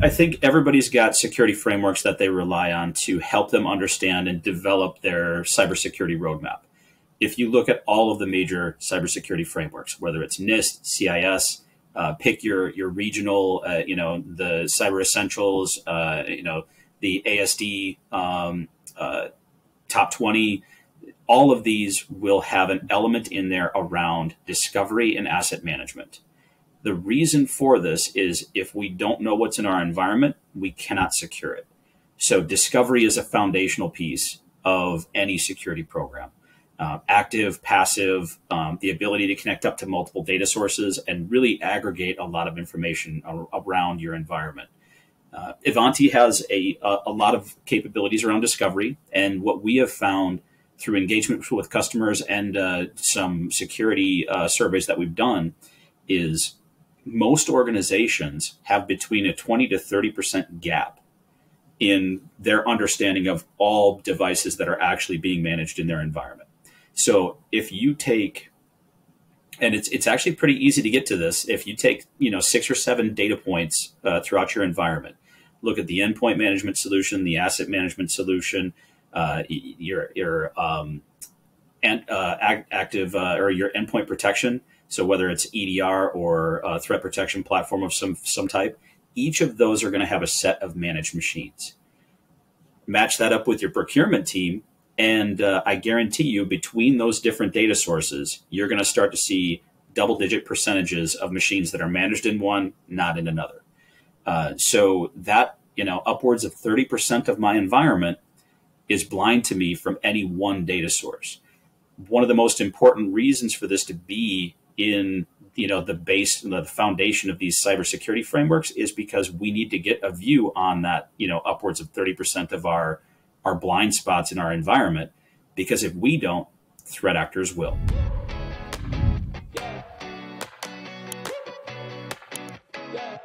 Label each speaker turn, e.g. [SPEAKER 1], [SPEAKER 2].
[SPEAKER 1] I think everybody's got security frameworks that they rely on to help them understand and develop their cybersecurity roadmap. If you look at all of the major cybersecurity frameworks, whether it's NIST, CIS, uh, pick your your regional, uh, you know, the Cyber Essentials, uh, you know, the ASD um, uh, top twenty. All of these will have an element in there around discovery and asset management. The reason for this is if we don't know what's in our environment, we cannot secure it. So discovery is a foundational piece of any security program. Uh, active, passive, um, the ability to connect up to multiple data sources and really aggregate a lot of information ar- around your environment. Uh, Ivanti has a, a, a, lot of capabilities around discovery, and what we have found through engagement with customers and uh, some security uh, surveys that we've done is most organizations have between a 20 to 30% gap in their understanding of all devices that are actually being managed in their environment. So if you take and it's it's actually pretty easy to get to this if you take you know six or seven data points uh, throughout your environment look at the endpoint management solution the asset management solution uh, your your um, and, uh, active uh, or your endpoint protection so whether it's EDR or a threat protection platform of some some type, each of those are going to have a set of managed machines. Match that up with your procurement team, and uh, I guarantee you, between those different data sources, you're going to start to see double digit percentages of machines that are managed in one, not in another. Uh, so that you know, upwards of thirty percent of my environment is blind to me from any one data source. One of the most important reasons for this to be in you know the base the foundation of these cybersecurity frameworks is because we need to get a view on that you know upwards of 30% of our our blind spots in our environment because if we don't threat actors will yeah. Yeah.